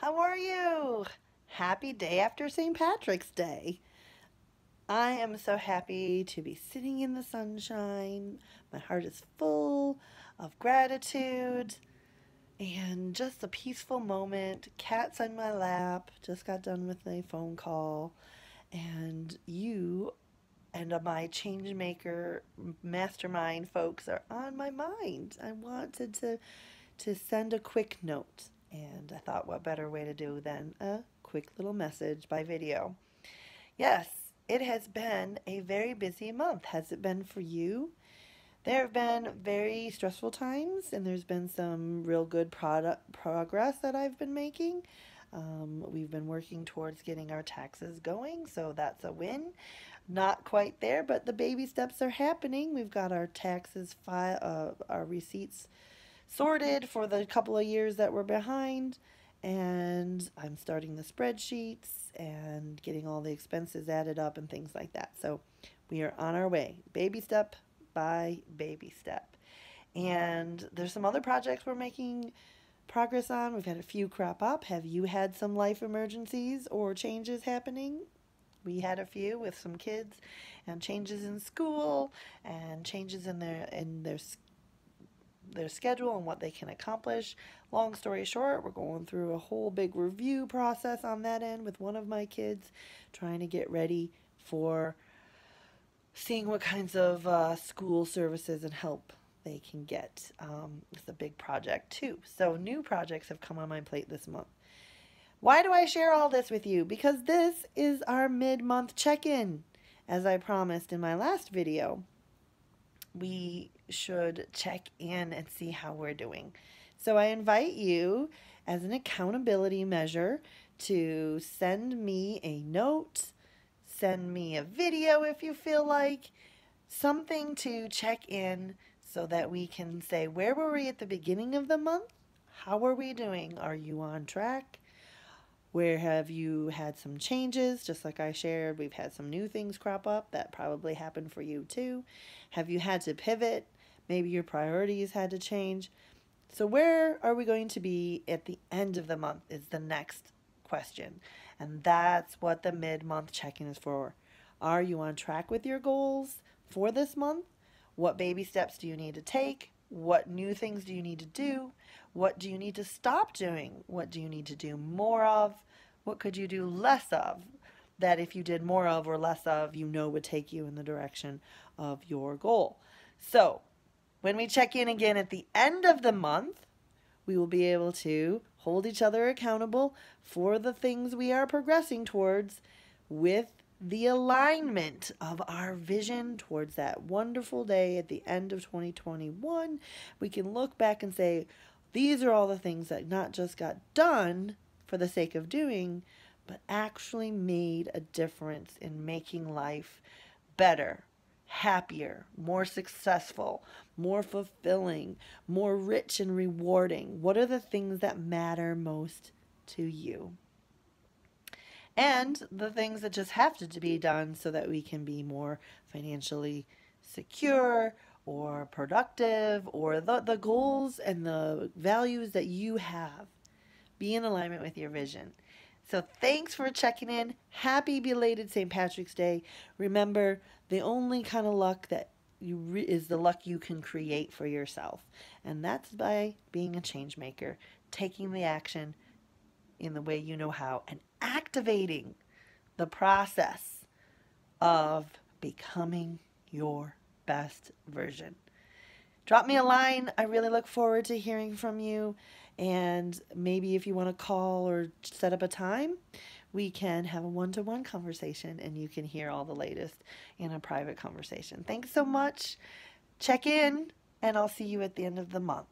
How are you? Happy day after St. Patrick's Day. I am so happy to be sitting in the sunshine. My heart is full of gratitude and just a peaceful moment. Cat's on my lap. Just got done with a phone call. And you and my change maker mastermind folks are on my mind. I wanted to to send a quick note and I thought, what better way to do than a quick little message by video? Yes, it has been a very busy month. Has it been for you? There have been very stressful times, and there's been some real good product progress that I've been making. Um, we've been working towards getting our taxes going, so that's a win. Not quite there, but the baby steps are happening. We've got our taxes file, uh, our receipts sorted for the couple of years that we're behind and I'm starting the spreadsheets and getting all the expenses added up and things like that. So we are on our way, baby step by baby step. And there's some other projects we're making progress on. We've had a few crop up. Have you had some life emergencies or changes happening? We had a few with some kids and changes in school and changes in their in their their schedule and what they can accomplish. Long story short, we're going through a whole big review process on that end with one of my kids, trying to get ready for seeing what kinds of uh, school services and help they can get. Um, it's a big project too. So new projects have come on my plate this month. Why do I share all this with you? Because this is our mid-month check-in, as I promised in my last video we should check in and see how we're doing. So I invite you as an accountability measure to send me a note, send me a video if you feel like, something to check in so that we can say, where were we at the beginning of the month? How are we doing? Are you on track? Where have you had some changes? Just like I shared, we've had some new things crop up that probably happened for you too. Have you had to pivot? Maybe your priorities had to change. So, where are we going to be at the end of the month is the next question. And that's what the mid month check in is for. Are you on track with your goals for this month? What baby steps do you need to take? What new things do you need to do? What do you need to stop doing? What do you need to do more of? What could you do less of that if you did more of or less of, you know would take you in the direction of your goal? So, when we check in again at the end of the month, we will be able to hold each other accountable for the things we are progressing towards with the alignment of our vision towards that wonderful day at the end of 2021, we can look back and say, these are all the things that not just got done for the sake of doing, but actually made a difference in making life better, happier, more successful, more fulfilling, more rich and rewarding. What are the things that matter most to you? And the things that just have to be done so that we can be more financially secure or productive or the, the goals and the values that you have be in alignment with your vision. So thanks for checking in. Happy belated St. Patrick's Day. Remember, the only kind of luck that you is the luck you can create for yourself. And that's by being a change maker, taking the action in the way you know how and activating the process of becoming your best version. Drop me a line. I really look forward to hearing from you. And maybe if you want to call or set up a time, we can have a one to one conversation and you can hear all the latest in a private conversation. Thanks so much. Check in, and I'll see you at the end of the month.